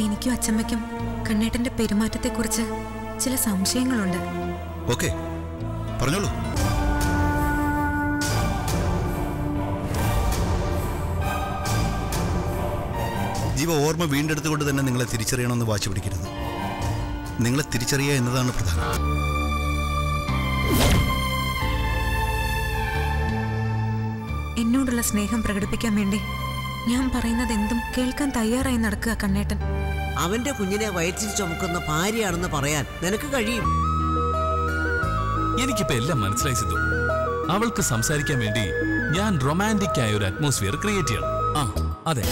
എനിക്കും അച്ഛമ്മയ്ക്കും കണ്ണേട്ടന്റെ പെരുമാറ്റത്തെക്കുറിച്ച് ചില സംശയങ്ങളുണ്ട്. ഓക്കെ. പറഞ്ഞോളൂ. ജീവ ഓർമ്മ വീണ്ടെടുത്തുകൊണ്ട് തന്നെ നിങ്ങളെ തിരിച്ചറിയണമെന്ന് വാശി പിടിക്കരുത്. നിങ്ങളെ തിരിച്ചറിയുക എന്നതാണ് പ്രധാനം. എന്നോടുള്ള സ്നേഹം പ്രകടിപ്പിക്കാൻ വേണ്ടി ഞാൻ പറയുന്നത് എന്തും കേൾക്കാൻ തയ്യാറായി നടക്കുക കണ്ണേട്ടൻ. അവന്റെ കുഞ്ഞിനെ വയറ്റിൽ ചുമക്കുന്ന ഭാര്യയാണെന്ന് പറയാൻ നിനക്ക് കഴിയും. എനിക്കിപ്പോ എല്ലാം മനസ്സിലായി സിദ്ധു അവൾക്ക് സംസാരിക്കാൻ വേണ്ടി ഞാൻ റൊമാന്റിക് ആയ ഒരു അറ്റ്മോസ്ഫിയർ ക്രിയേറ്റ് ചെയ്യണം. ആ അതെ.